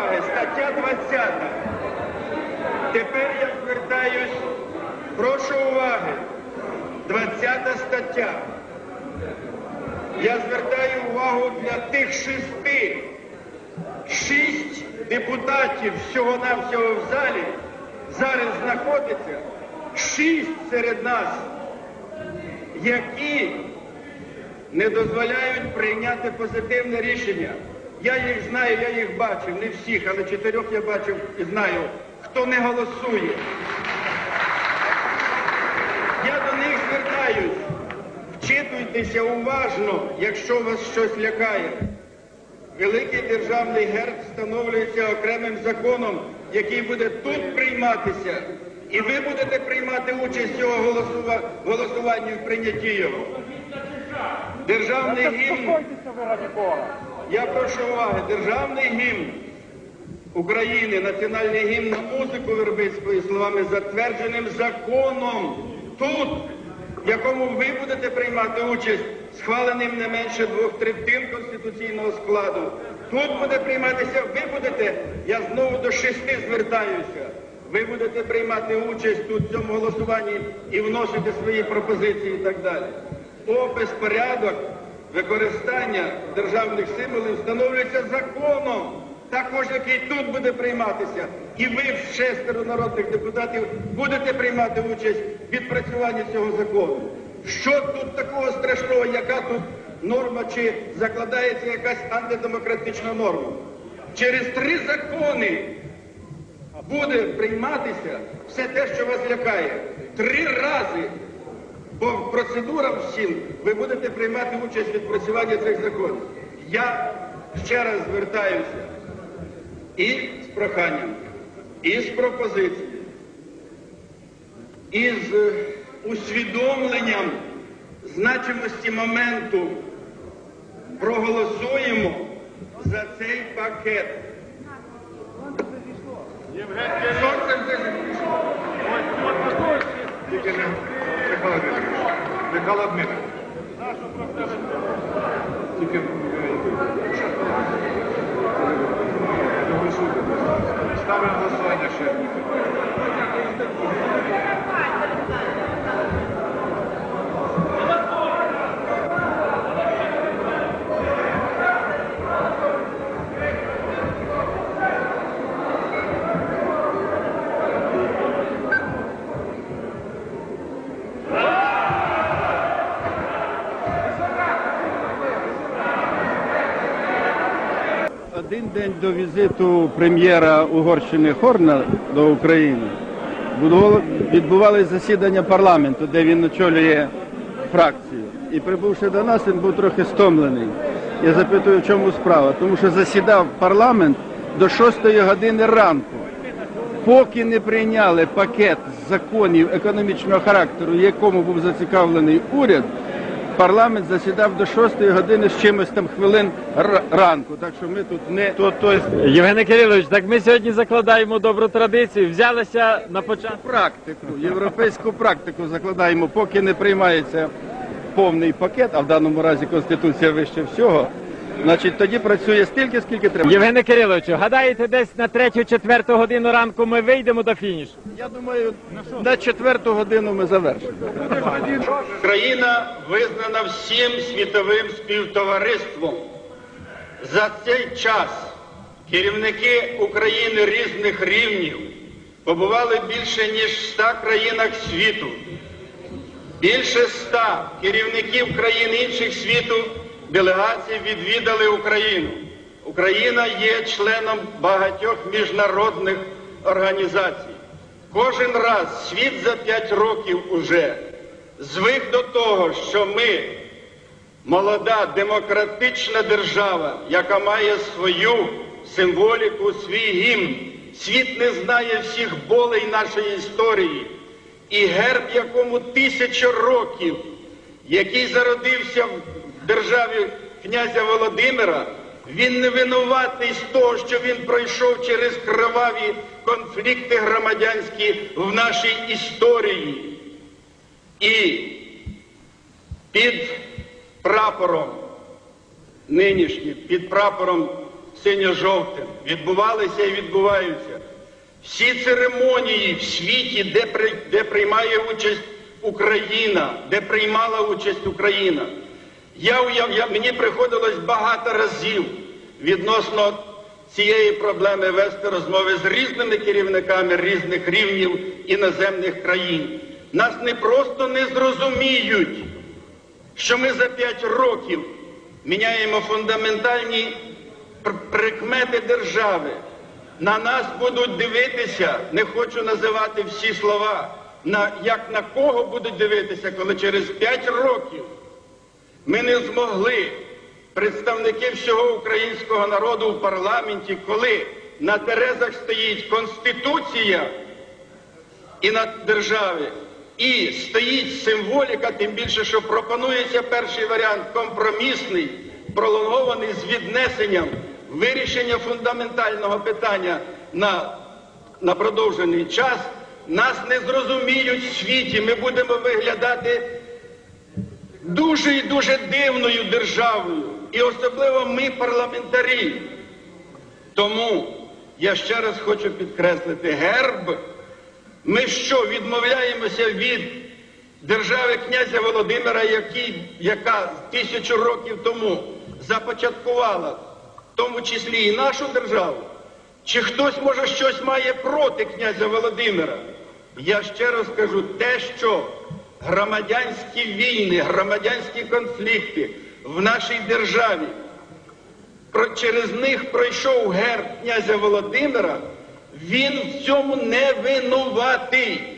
Стаття 20. Тепер я звертаюсь, прошу уваги. 20 стаття. Я звертаю увагу для тих шести. Шість депутатів всього-навсього в залі зараз знаходиться. Шість серед нас, які не дозволяють прийняти позитивне рішення. Я їх знаю, я їх бачив, не всіх, але чотирьох я бачив і знаю, хто не голосує. Я до них звертаюсь. Вчитуйтеся уважно, якщо вас щось лякає. Великий державний герб встановлюється окремим законом, який буде тут прийматися. І ви будете приймати участь в цього голосува... голосуванні в прийнятті його. Державний гімн. Я прошу уваги, державний гімн України, національний гімн на музику Вербицької словами затвердженим законом тут, в якому ви будете приймати участь, схваленим не менше двох третин конституційного складу. Тут буде прийматися, ви будете, я знову до шести звертаюся. Ви будете приймати участь тут в цьому голосуванні і вносити свої пропозиції і так далі. Опис, порядок використання державних символів встановлюється законом, також який тут буде прийматися. І ви, шестеро народних депутатів, будете приймати участь в відпрацюванні цього закону. Що тут такого страшного, яка тут норма, чи закладається якась антидемократична норма? Через три закони буде прийматися все те, що вас лякає. Три рази по процедурам всім ви будете приймати участь в відпрацюванні цих законів. Я ще раз звертаюся і з проханням, і з пропозицією, і з усвідомленням значимості моменту проголосуємо за цей пакет. Зійшло. Тільки не Михайло. Михайло Дмитрович. Тільки ласка. Ставимо на голосування ще. День до візиту прем'єра Угорщини Хорна до України відбувалися засідання парламенту, де він очолює фракцію. І прибувши до нас, він був трохи стомлений. Я запитую, в чому справа? Тому що засідав парламент до 6 години ранку. Поки не прийняли пакет законів економічного характеру, якому був зацікавлений уряд, парламент засідав до 6 години з чимось там хвилин ранку. Так що ми тут не то, то Євгене Кирилович, так ми сьогодні закладаємо добру традицію. Взялися на початку. практику, європейську практику закладаємо, поки не приймається повний пакет, а в даному разі Конституція вище всього. Значить, тоді працює стільки, скільки треба. Євгене Кириловичу, гадаєте, десь на третю-четверту годину ранку ми вийдемо до фінішу? Я думаю, на четверту годину ми завершимо. Країна визнана всім світовим співтовариством. За цей час керівники України різних рівнів побували більше ніж в 100 країнах світу. Більше ста керівників країн інших світу делегації відвідали Україну. Україна є членом багатьох міжнародних організацій. Кожен раз світ за п'ять років уже звик до того, що ми молода демократична держава, яка має свою символіку, свій гімн. Світ не знає всіх болей нашої історії. І герб, якому тисяча років, який зародився в державі князя Володимира, він не винуватий з того, що він пройшов через кроваві конфлікти громадянські в нашій історії. І під прапором нинішнім, під прапором синьо-жовтим. Відбувалися і відбуваються. Всі церемонії в світі, де, при, де приймає участь Україна, де приймала участь Україна. Я, уяв, я, мені приходилось багато разів відносно цієї проблеми вести розмови з різними керівниками різних рівнів іноземних країн. Нас не просто не зрозуміють, що ми за п'ять років міняємо фундаментальні прикмети держави. На нас будуть дивитися, не хочу називати всі слова, на, як на кого будуть дивитися, коли через п'ять років ми не змогли, представники всього українського народу в парламенті, коли на терезах стоїть Конституція і на державі, і стоїть символіка, тим більше, що пропонується перший варіант компромісний, пролонгований з віднесенням вирішення фундаментального питання на, на продовжений час. Нас не зрозуміють в світі. Ми будемо виглядати дуже і дуже дивною державою, і особливо ми, парламентарі. Тому я ще раз хочу підкреслити герб. Ми що, відмовляємося від держави князя Володимира, який, яка тисячу років тому започаткувала, в тому числі і нашу державу? Чи хтось, може, щось має проти князя Володимира? Я ще раз кажу, те, що громадянські війни, громадянські конфлікти в нашій державі через них пройшов герб князя Володимира, він в цьому не винуватий.